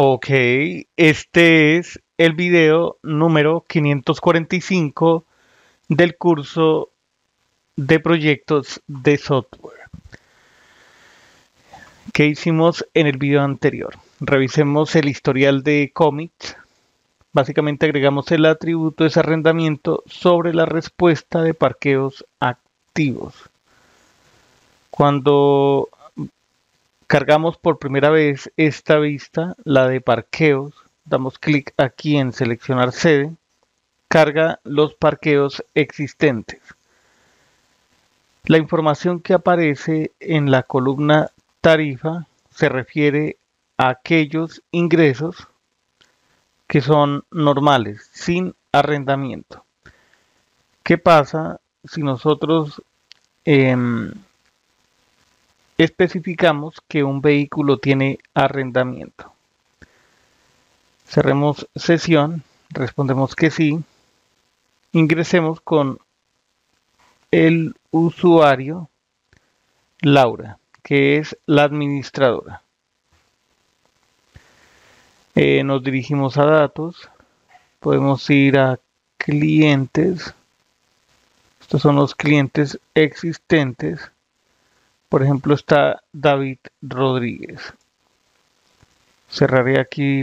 Ok, este es el video número 545 del curso de proyectos de software que hicimos en el video anterior. Revisemos el historial de commits. Básicamente agregamos el atributo de arrendamiento sobre la respuesta de parqueos activos. Cuando cargamos por primera vez esta vista, la de parqueos, damos clic aquí en seleccionar sede, carga los parqueos existentes. La información que aparece en la columna tarifa se refiere a aquellos ingresos que son normales, sin arrendamiento. ¿Qué pasa si nosotros em, especificamos que un vehículo tiene arrendamiento? Cerremos sesión, respondemos que sí, ingresemos con el usuario Laura, que es la administradora. Eh, nos dirigimos a datos, podemos ir a clientes, estos son los clientes existentes, por ejemplo está David Rodríguez. Cerraré aquí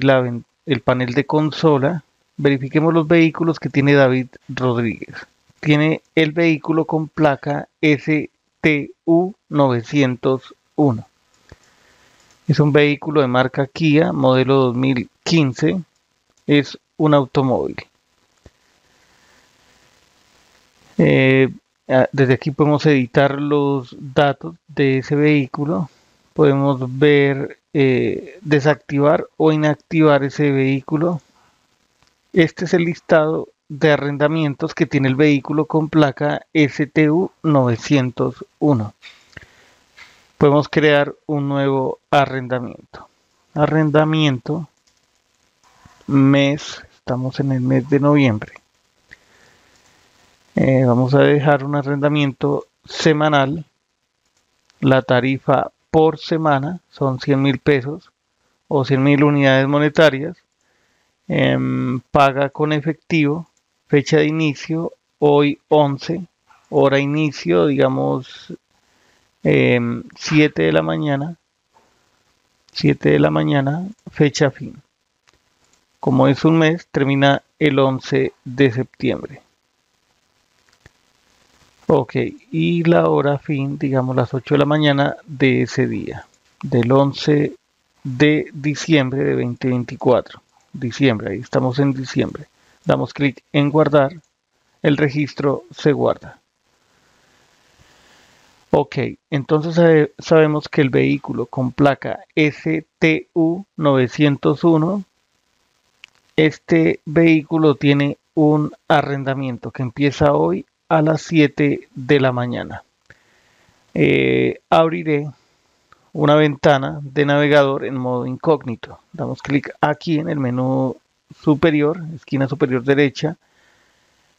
el panel de consola, verifiquemos los vehículos que tiene David Rodríguez. Tiene el vehículo con placa STU 901. Es un vehículo de marca Kia, modelo 2015. Es un automóvil. Eh, desde aquí podemos editar los datos de ese vehículo. Podemos ver, eh, desactivar o inactivar ese vehículo. Este es el listado de arrendamientos que tiene el vehículo con placa STU 901 podemos crear un nuevo arrendamiento. Arrendamiento mes, estamos en el mes de noviembre. Eh, vamos a dejar un arrendamiento semanal. La tarifa por semana son 100 mil pesos o 100 mil unidades monetarias. Em, paga con efectivo. Fecha de inicio hoy 11. Hora inicio, digamos 7 em, de la mañana, 7 de la mañana, fecha fin. Como es un mes, termina el 11 de septiembre. Ok, y la hora fin, digamos las 8 de la mañana de ese día, del 11 de diciembre de 2024. Diciembre, ahí estamos en diciembre. Damos clic en guardar, el registro se guarda. Ok, entonces sabemos que el vehículo con placa STU 901, este vehículo tiene un arrendamiento que empieza hoy a las 7 de la mañana. Eh, abriré una ventana de navegador en modo incógnito. Damos clic aquí en el menú superior, esquina superior derecha,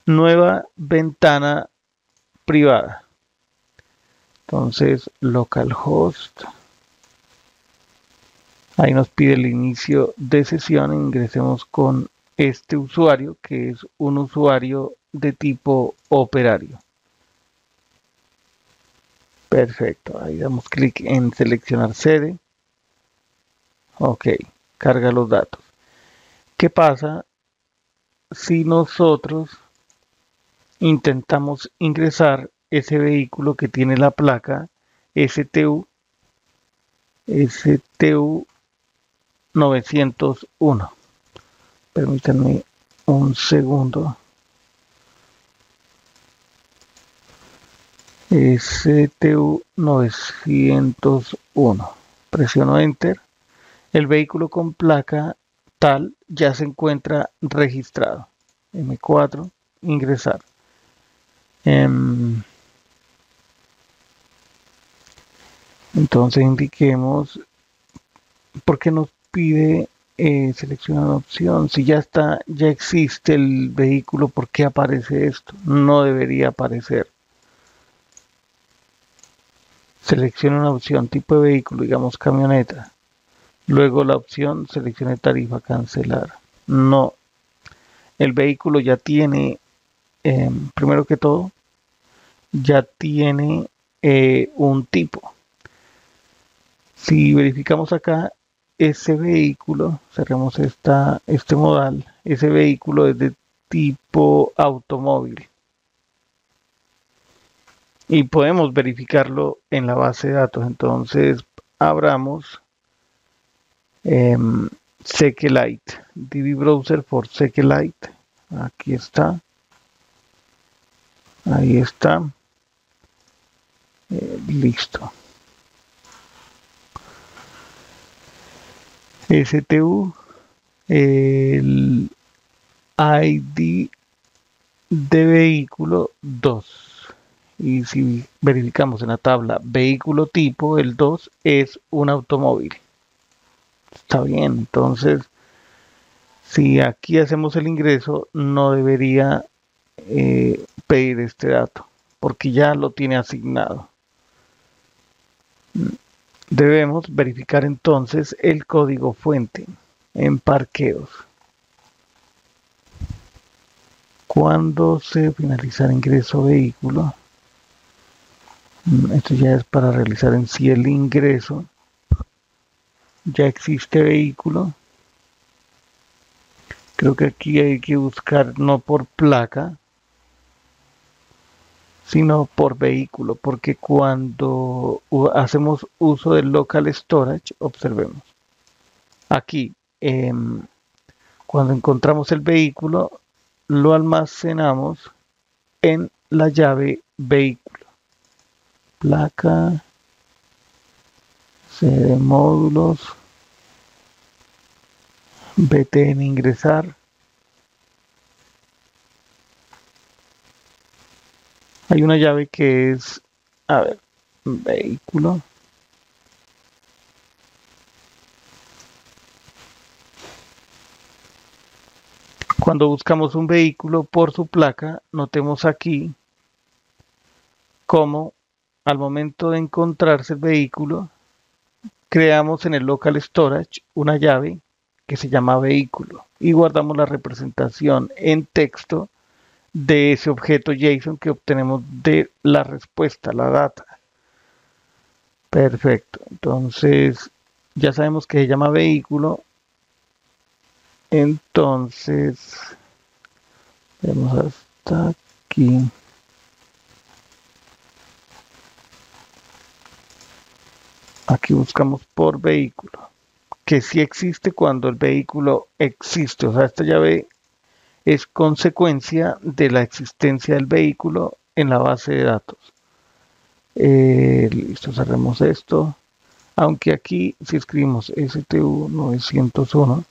nueva ventana privada entonces, localhost. Ahí nos pide el inicio de sesión. Ingresemos con este usuario, que es un usuario de tipo operario. Perfecto. Ahí damos clic en seleccionar sede. Ok, carga los datos. ¿Qué pasa si nosotros intentamos ingresar ese vehículo que tiene la placa STU STU 901 permítanme un segundo. STU 901 presiono enter. El vehículo con placa tal ya se encuentra registrado. M4 ingresar. Em, Entonces indiquemos por qué nos pide eh, seleccionar opción. Si ya está, ya existe el vehículo, ¿por qué aparece esto? No debería aparecer. Selecciona una opción, tipo de vehículo, digamos camioneta. Luego la opción seleccione tarifa cancelar. No. El vehículo ya tiene, em, primero que todo, ya tiene eh, un tipo. Si verificamos acá, ese vehículo, cerremos esta, este modal, ese vehículo es de tipo automóvil. Y podemos verificarlo en la base de datos. Entonces, abramos eh, SQLite, DB Browser for SQLite. Aquí está. Ahí está. Eh, listo. STU, el ID de vehículo 2. Y si verificamos en la tabla vehículo tipo, el 2 es un automóvil. Está bien, entonces si aquí hacemos el ingreso, no debería eh, pedir este dato, porque ya lo tiene asignado. Debemos verificar entonces el código fuente en parqueos. Cuando se finaliza el ingreso vehículo, mm, esto ya es para realizar en sí el ingreso, ya existe vehículo. Creo que aquí hay que buscar no por placa, sino por vehículo, porque cuando hacemos uso del local storage, observemos, aquí, em, cuando encontramos el vehículo, lo almacenamos en la llave vehículo. Placa, CD módulos, BTN ingresar, Hay una llave que es, a ver, vehículo. Cuando buscamos un vehículo por su placa, notemos aquí cómo al momento de encontrarse el vehículo, creamos en el local storage una llave que se llama vehículo y guardamos la representación en texto de ese objeto JSON que obtenemos de la respuesta, la data. Perfecto. Entonces, ya sabemos que se llama vehículo. Entonces, vemos hasta aquí. Aquí buscamos por vehículo, que sí existe cuando el vehículo existe. O sea, esta llave es consecuencia de la existencia del vehículo en la base de datos. Eh, listo, cerremos esto. Aunque aquí si escribimos STU 901,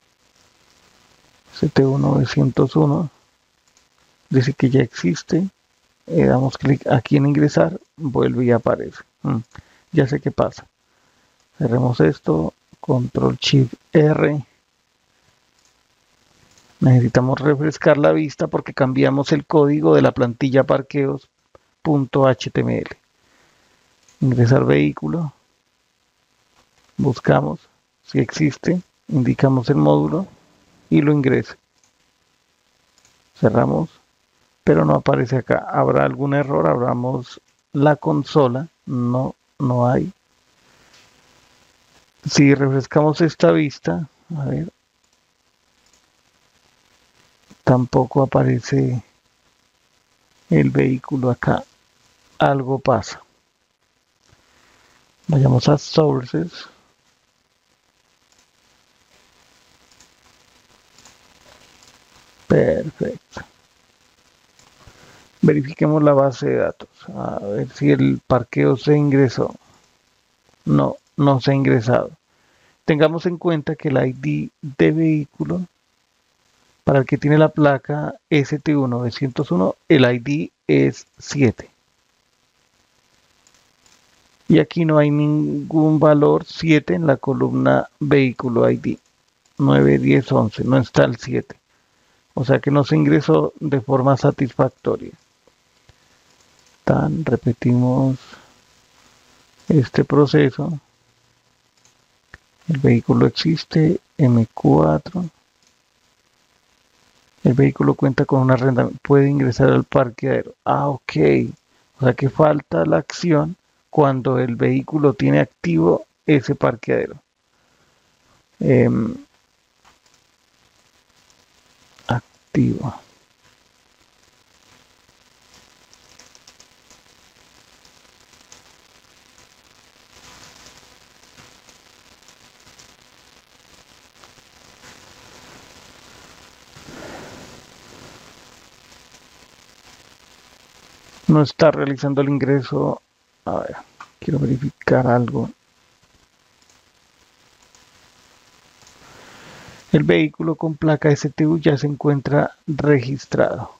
STU 901, dice que ya existe. Eh, damos clic aquí en ingresar, vuelve y aparece. Mm, ya sé qué pasa. Cerremos esto, control shift R Necesitamos refrescar la vista porque cambiamos el código de la plantilla parqueos.html. Ingresar vehículo. Buscamos si existe. Indicamos el módulo y lo ingresa. Cerramos, pero no aparece acá. ¿Habrá algún error? Abramos la consola. No, no hay. Si refrescamos esta vista, a ver, tampoco aparece el vehículo acá. Algo pasa. Vayamos a sources. Perfecto. Verifiquemos la base de datos. A ver si el parqueo se ingresó. No no se ha ingresado. Tengamos en cuenta que el ID de vehículo para el que tiene la placa STU901, el ID es 7. Y aquí no hay ningún valor 7 en la columna vehículo ID. 9, 10, 11, no está el 7. O sea que no se ingresó de forma satisfactoria. Tan, repetimos este proceso. El vehículo existe, M4. El vehículo cuenta con una renta, puede ingresar al parqueadero. Ah, ok. O sea que falta la acción cuando el vehículo tiene activo ese parqueadero. Em, activo. No está realizando el ingreso. A ver, quiero verificar algo. El vehículo con placa STU ya se encuentra registrado.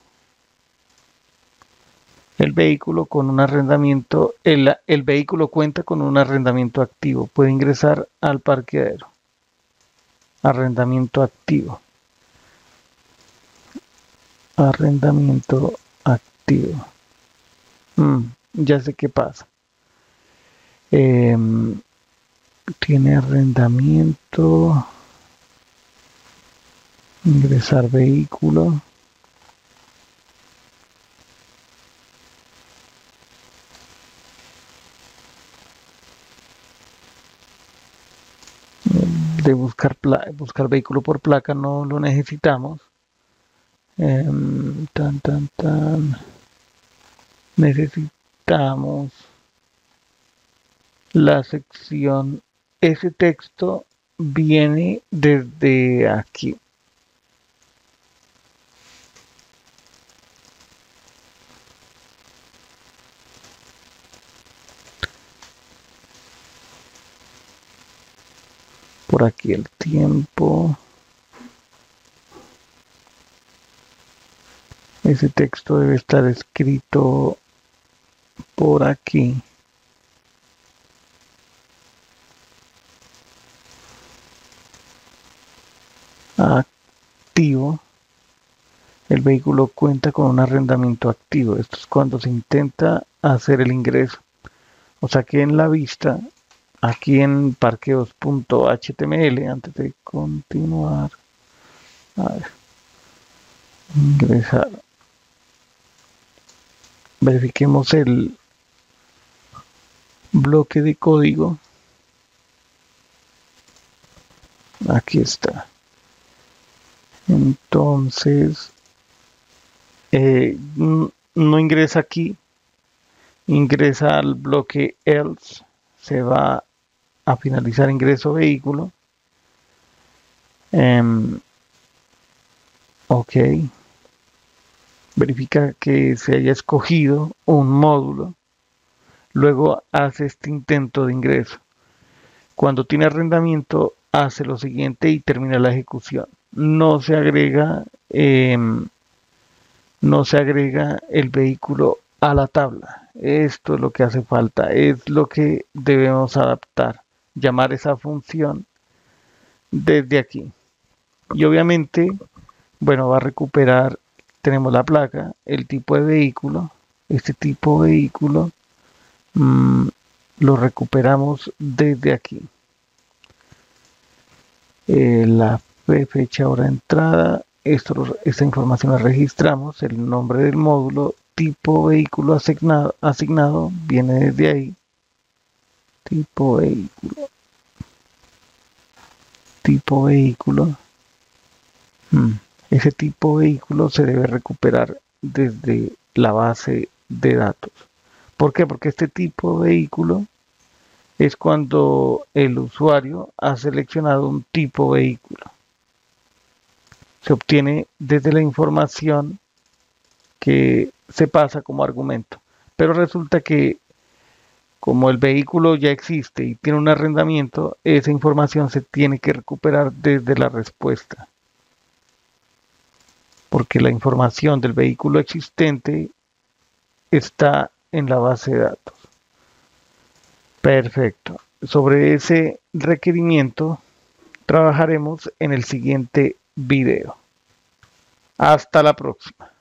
El vehículo con un arrendamiento, el, el vehículo cuenta con un arrendamiento activo. Puede ingresar al parqueadero. Arrendamiento activo. Arrendamiento activo. Mm, ya sé qué pasa. Em, tiene arrendamiento. Ingresar vehículo. de buscar buscar vehículo por placa no lo necesitamos em, tan tan tan necesitamos la sección ese texto viene desde aquí. Por aquí el tiempo. Ese texto debe estar escrito por aquí. Activo. El vehículo cuenta con un arrendamiento activo. Esto es cuando se intenta hacer el ingreso. O sea que en la vista, aquí en parqueos.html, antes de continuar, a ver, ingresar verifiquemos el bloque de código. Aquí está. Entonces eh, no ingresa aquí ingresa al bloque else se va a finalizar ingreso vehículo. Em, ok verifica que se haya escogido un módulo, luego hace este intento de ingreso. Cuando tiene arrendamiento, hace lo siguiente y termina la ejecución. No se agrega, em, no se agrega el vehículo a la tabla. Esto es lo que hace falta, es lo que debemos adaptar, llamar esa función desde aquí. Y obviamente, bueno, va a recuperar tenemos la placa, el tipo de vehículo, este tipo de vehículo mm, lo recuperamos desde aquí. Eh, la fecha, hora de entrada, esto, esta información la registramos, el nombre del módulo, tipo vehículo asignado, asignado viene desde ahí. Tipo vehículo. Tipo vehículo. Mm. Ese tipo de vehículo se debe recuperar desde la base de datos. ¿Por qué? Porque este tipo de vehículo es cuando el usuario ha seleccionado un tipo de vehículo. Se obtiene desde la información que se pasa como argumento. Pero resulta que como el vehículo ya existe y tiene un arrendamiento, esa información se tiene que recuperar desde la respuesta porque la información del vehículo existente está en la base de datos. Perfecto. Sobre ese requerimiento trabajaremos en el siguiente video. Hasta la próxima.